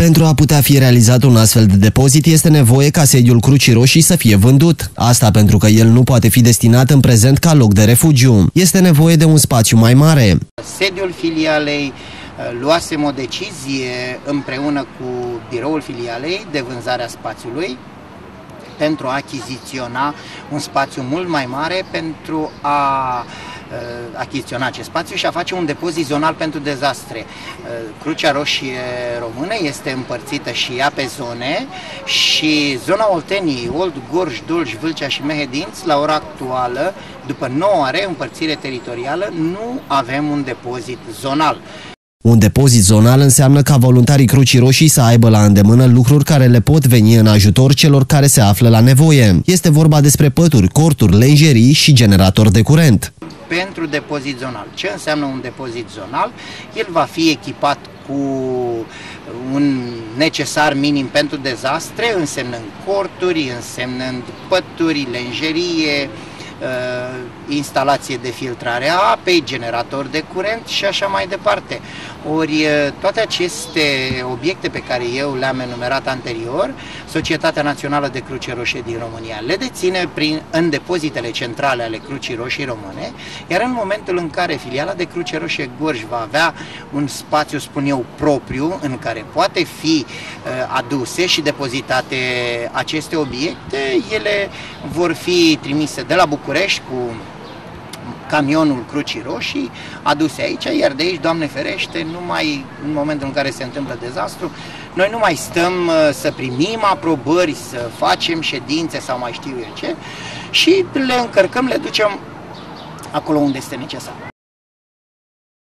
Pentru a putea fi realizat un astfel de depozit este nevoie ca sediul Crucii Roșii să fie vândut. Asta pentru că el nu poate fi destinat în prezent ca loc de refugiu. Este nevoie de un spațiu mai mare. Sediul filialei uh, luasem o decizie împreună cu biroul filialei de vânzarea spațiului pentru a achiziționa un spațiu mult mai mare pentru a Uh, achiziționa acest spațiu și a face un depozit zonal pentru dezastre. Uh, Crucea Roșie Română este împărțită și ea pe zone și zona Oltenii, Old, Gorj, Dulj, Vâlcea și Mehedinți, la ora actuală, după 9 are împărțire teritorială, nu avem un depozit zonal. Un depozit zonal înseamnă ca voluntarii Crucii Roșii să aibă la îndemână lucruri care le pot veni în ajutor celor care se află la nevoie. Este vorba despre pături, corturi, lenjerii și generator de curent pentru depozit zonal. Ce înseamnă un depozit zonal? El va fi echipat cu un necesar minim pentru dezastre, însemnând corturi, însemnând pături, lenjerie, uh, instalație de filtrare a apei, generator de curent și așa mai departe. Ori uh, toate aceste obiecte pe care eu le-am enumerat anterior, Societatea Națională de Cruce Roșie din România le deține prin, în depozitele centrale ale Crucii Roșii Române, iar în momentul în care filiala de Cruce Roșie Gorj va avea un spațiu, spun eu, propriu, în care poate fi uh, aduse și depozitate aceste obiecte, ele vor fi trimise de la București cu camionul Crucii Roșii aduse aici, iar de aici, Doamne ferește, numai în momentul în care se întâmplă dezastru, noi nu mai stăm uh, să primim aprobări, să facem ședințe sau mai știu eu ce și le încărcăm, le ducem acolo unde este necesar.